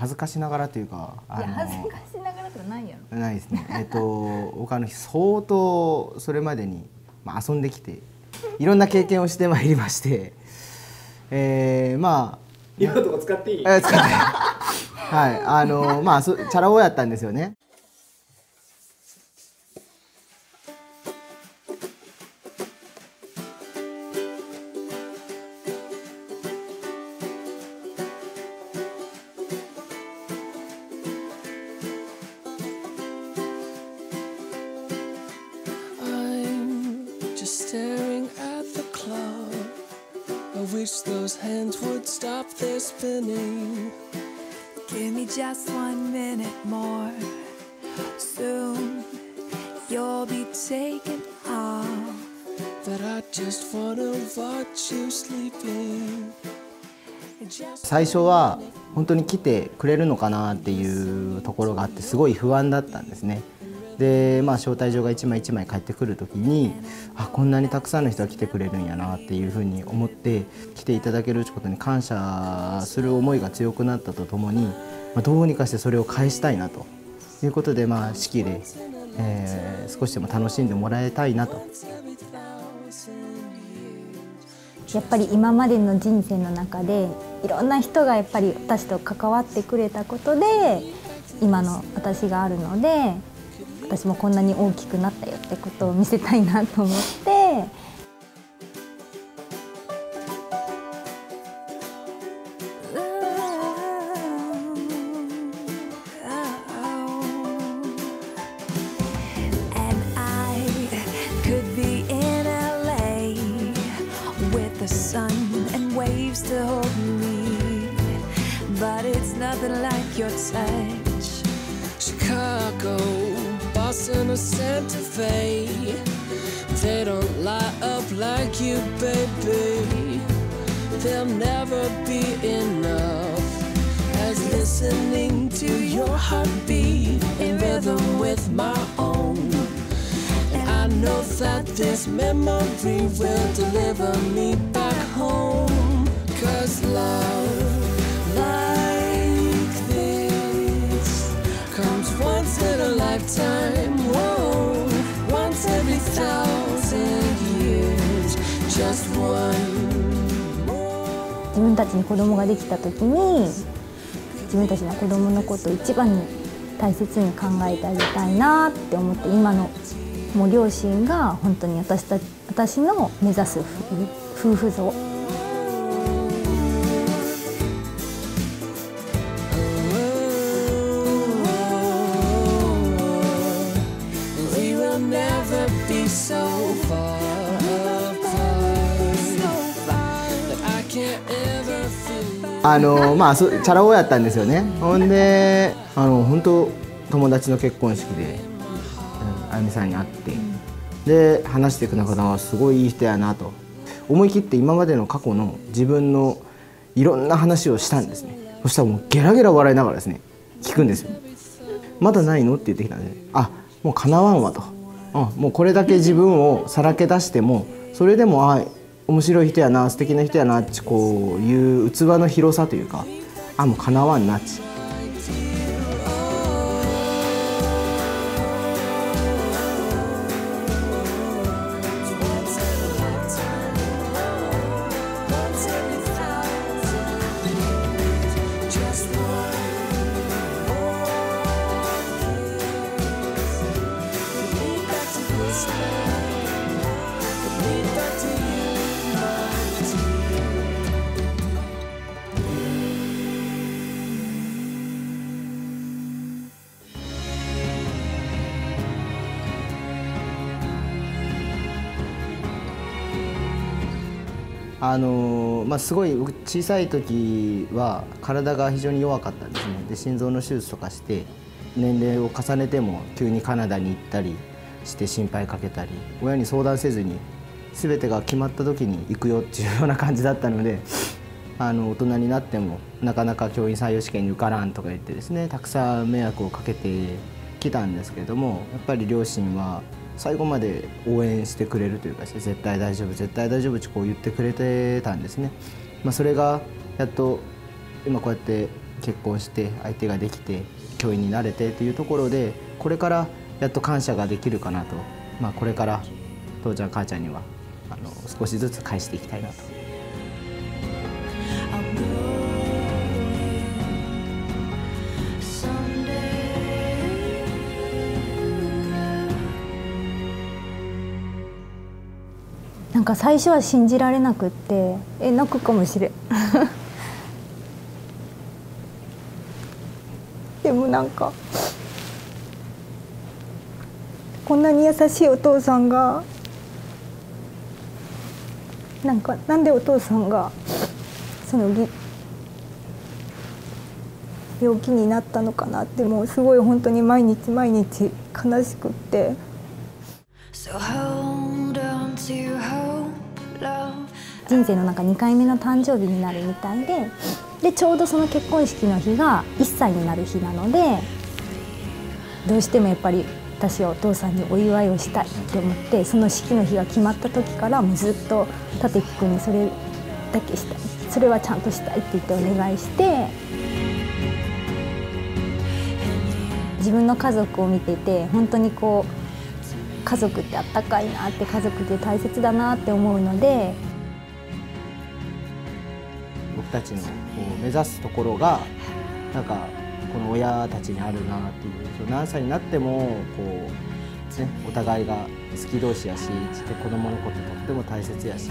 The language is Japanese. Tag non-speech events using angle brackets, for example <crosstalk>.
恥ずかしながらというかいや恥ずかしながらとかないやろ。ないですね。<laughs> えっと僕あの相当それまでに、まあ、遊んできていろんな経験をしてまいりまして <laughs> えー、まあ今のとこ使っていい、えー使って <laughs> はい。あのまあそチャラ男やったんですよね just staring at the clock. I wish those hands would stop their spinning. Give me just one minute more. Soon you'll be taken off. But I just wanna watch you sleeping. 最初は本当に来てくれるのかなっていうところがあってすごい不安だったんですね。でまあ招待状が一枚一枚返ってくる時にあこんなにたくさんの人が来てくれるんやなっていうふうに思って来ていただけることに感謝する思いが強くなったとともに、まあ、どうにかしてそれを返したいなということで、まあ、式で、えー少しでも楽しんでもらいたいなと。やっぱり今までの人生の中でいろんな人がやっぱり私と関わってくれたことで今の私があるので私もこんなに大きくなったよってことを見せたいなと思って。Boston, a Santa Fe. They don't light up like you, baby. They'll never be enough. As listening to your heartbeat in rhythm with my own. And I know that this memory will deliver me back home. Cause love once in a lifetime. Whoa, once every thousand years. Just one. 自分たちに子供ができた時に自分たちの子供のことを一番に大切に考えてあげたいなって思って今のもう両親が本当に私た私の目指す夫婦像あのまあチャラ男やったんですよね。ほんであの本当友達の結婚式で、あゆみさんに会ってで話していく中ではすごいいい人やなと。思い切って今までの過去の自分のいろんな話をしたんですね。そしたらもうゲラゲラ笑いながらですね聞くんですよ。まだないのって言ってきたんであもうかなわんわと、うん、もうこれだけ自分をさらけ出してもそれでもあ面白い人やな素敵な人やなってこういう器の広さというかあもうかなわんなっち。あのまあ、すごい小さい時は体が非常に弱かったんですね。で心臓の手術とかして年齢を重ねても急にカナダに行ったりして心配かけたり親に相談せずに全てが決まった時に行くよっていうような感じだったので <laughs> あの大人になってもなかなか教員採用試験に受からんとか言ってですねたくさん迷惑をかけてきたんですけどもやっぱり両親は最後まで応援してくれるというか絶対大丈夫絶対大丈夫ってこう言ってくれてたんですね。まあ、それがやっと今こうやって結婚して相手ができて教員になれてっていうところでこれからやっと感謝ができるかなと、まあ、これから父ちゃん母ちゃんにはあの少しずつ返していきたいなと。なんか最初は信じられなくってえ泣くかもしれん <laughs> でもなんかこんなに優しいお父さんがなんかなんでお父さんがそのぎ病気になったのかなってもうすごい本当に毎日毎日悲しくって。So 人生のなんか2回目の誕生日になるみたいででちょうどその結婚式の日が1歳になる日なのでどうしてもやっぱり私はお父さんにお祝いをしたいって思ってその式の日が決まった時からもうずっと立樹君にそれだけしたい。それはちゃんとしたいって言ってお願いして自分の家族を見てて本当にこう家族ってあったかいなって家族って大切だなって思うのでたちのこう目指すところがなんかこの親たちにあるなっていうそう何歳になってもこう、ね、お互いが好き同士やし子供のこととっても大切やし。